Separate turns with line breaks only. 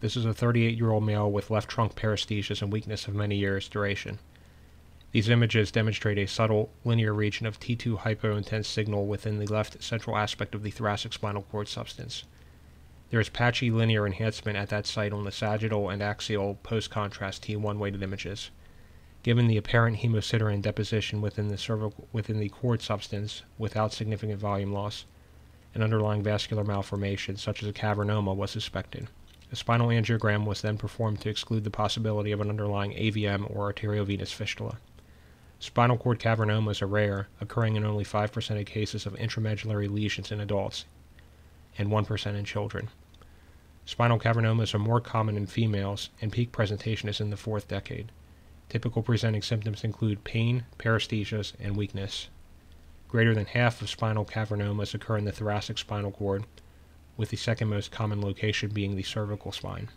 This is a 38 year old male with left trunk paresthesias and weakness of many years' duration. These images demonstrate a subtle linear region of T2 hypointense signal within the left central aspect of the thoracic spinal cord substance. There is patchy linear enhancement at that site on the sagittal and axial post-contrast T1 weighted images. Given the apparent hemosiderin deposition within the cervical within the cord substance without significant volume loss, an underlying vascular malformation such as a cavernoma was suspected. A spinal angiogram was then performed to exclude the possibility of an underlying AVM or arteriovenous fistula. Spinal cord cavernomas are rare, occurring in only 5% of cases of intramedullary lesions in adults and 1% in children. Spinal cavernomas are more common in females, and peak presentation is in the fourth decade. Typical presenting symptoms include pain, paresthesias, and weakness. Greater than half of spinal cavernomas occur in the thoracic spinal cord, with the second most common location being the cervical spine.